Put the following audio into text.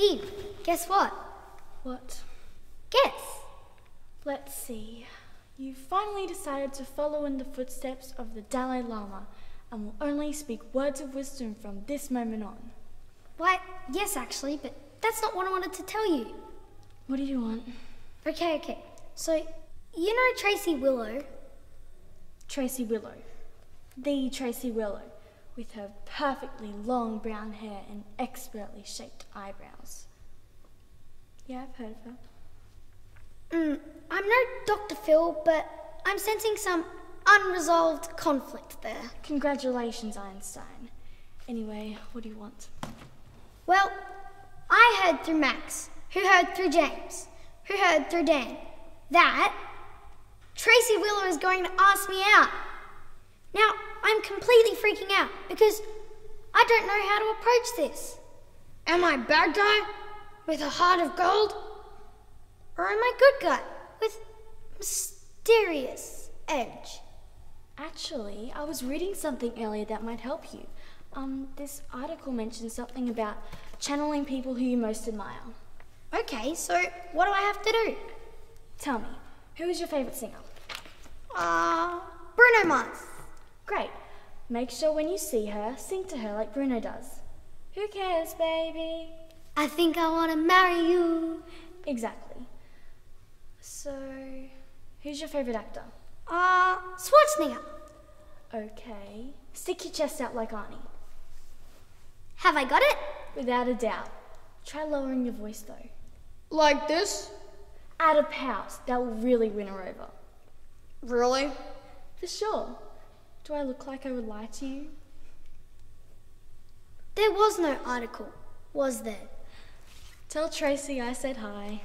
Eve, guess what? What? Guess. Let's see. You finally decided to follow in the footsteps of the Dalai Lama and will only speak words of wisdom from this moment on. Why, yes, actually, but that's not what I wanted to tell you. What do you want? Okay, okay. So, you know Tracy Willow? Tracy Willow. The Tracy Willow, with her perfectly long brown hair and expertly shaped eyebrows. Yeah, I've heard of her. Mm, I'm no Dr. Phil, but I'm sensing some unresolved conflict there. Congratulations, Einstein. Anyway, what do you want? Well, I heard through Max, who heard through James, who heard through Dan, that Tracy Willow is going to ask me out. Now, I'm completely freaking out because I don't know how to approach this. Am I bad guy with a heart of gold? Or am I good guy with mysterious edge? Actually, I was reading something earlier that might help you. Um, this article mentions something about channeling people who you most admire. Okay, so what do I have to do? Tell me, who is your favourite singer? Uh, Bruno Mars. Great. Make sure when you see her, sing to her like Bruno does. Who cares, baby? I think I want to marry you. Exactly. So, who's your favourite actor? Uh, Schwarzenegger. Okay. Stick your chest out like Arnie. Have I got it? Without a doubt. Try lowering your voice though. Like this? Add a pout. That will really win her over. Really? For sure. Do I look like I would lie to you? There was no article, was there? Tell Tracy I said hi.